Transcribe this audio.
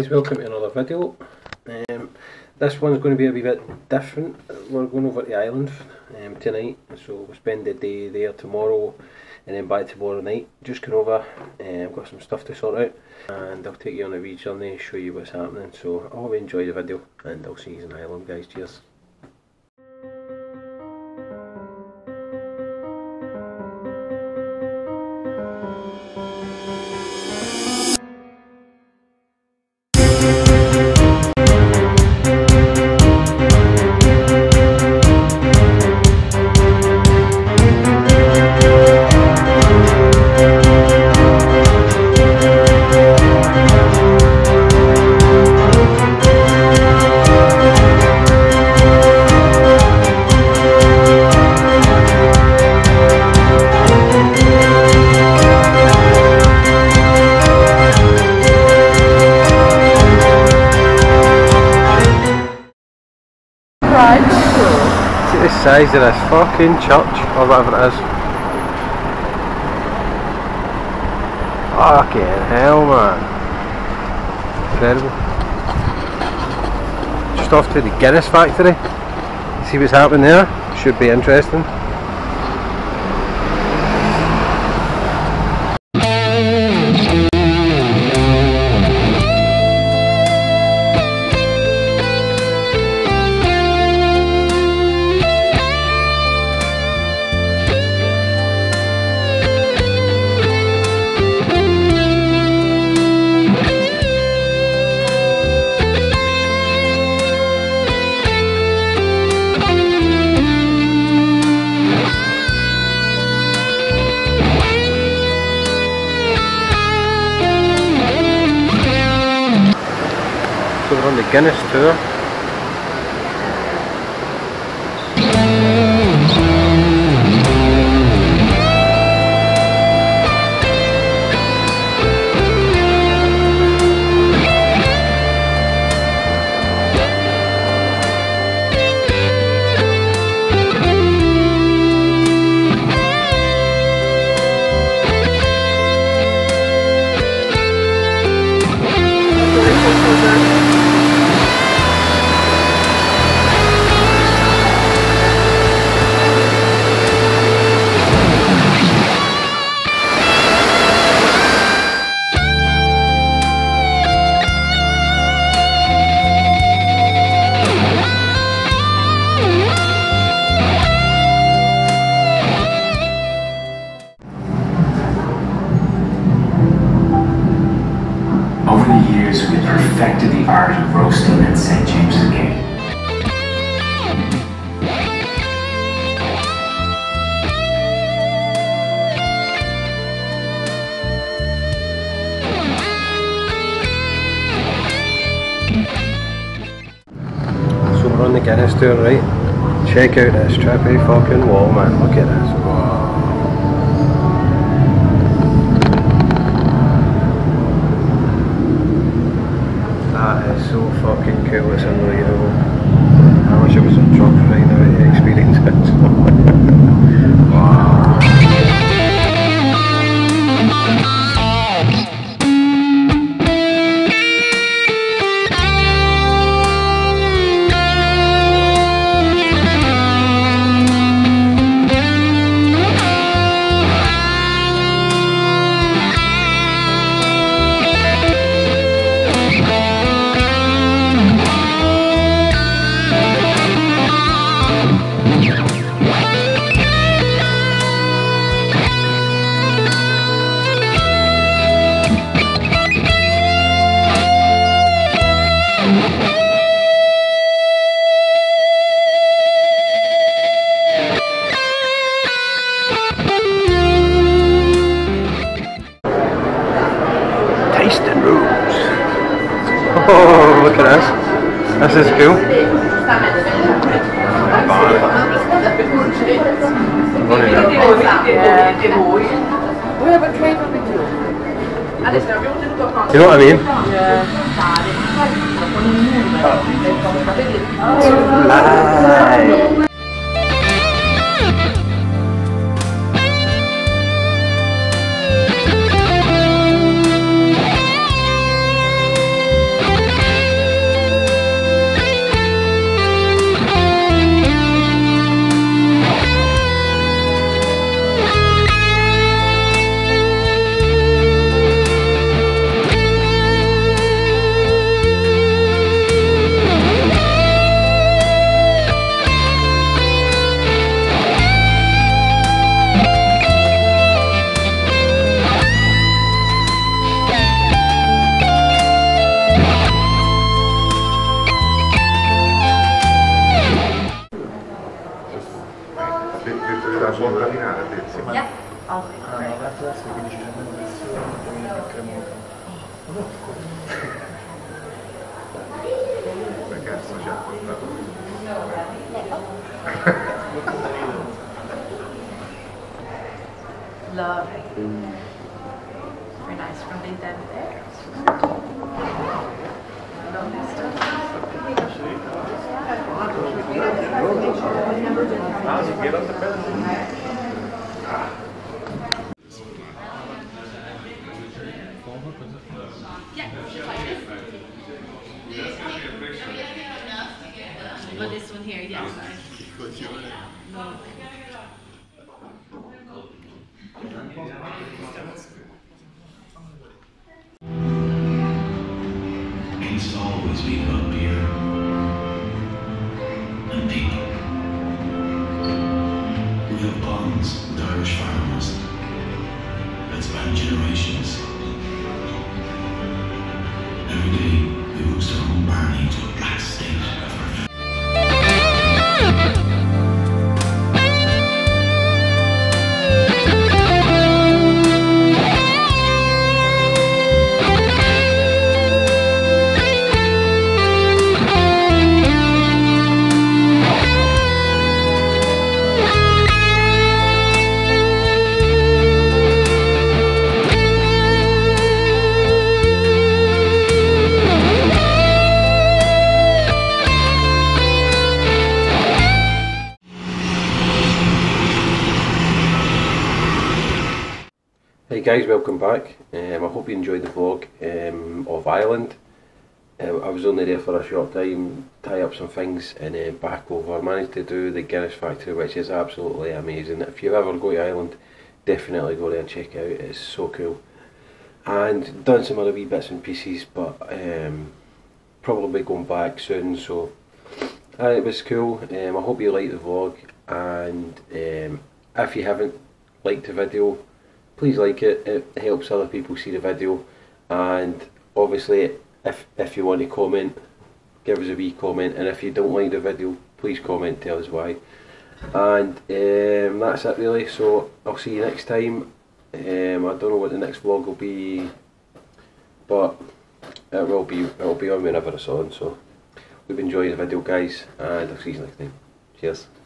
Guys, welcome to another video. Um, this one's going to be a wee bit different. We're going over to the island um, tonight, so we'll spend the day there tomorrow and then back tomorrow night. Just come over, um, I've got some stuff to sort out and I'll take you on a wee journey, show you what's happening. So I hope you enjoy the video and I'll see you in the island guys, cheers. Size of this fucking church, or whatever it is. Fucking hell, man. Incredible. Just off to the Guinness factory. See what's happening there. Should be interesting. So we're on the Guinness tour. On the right? Check out this trippy fucking wall, man. Look at this. Wow. That is so fucking cool, it's unbelievable. I wish I was in truck right now experience it. Tasting rooms. Oh, look at us. This is cool. Running out. You know what I mean? Live. la porta finale, sì, la cazzo ci ha portato? Lovely. Mm. Very nice from the dead there. Lovely stuff. Ah, But this one here, yes. Peace always be generations. Guys, welcome back. Um, I hope you enjoyed the vlog um, of Ireland. Um, I was only there for a short time, tie up some things and then back over. I managed to do the Guinness factory which is absolutely amazing. If you ever go to Ireland, definitely go there and check it out, it's so cool. And done some other wee bits and pieces but um, probably going back soon so uh, it was cool. Um, I hope you liked the vlog and um, if you haven't liked the video please like it, it helps other people see the video. And obviously if, if you want to comment give us a wee comment. And if you don't like the video please comment tell us why. And um, that's it really. So I'll see you next time. Um, I don't know what the next vlog will be but it will be it will be on whenever it's on. So we've enjoyed the video guys and I'll see you next time. Cheers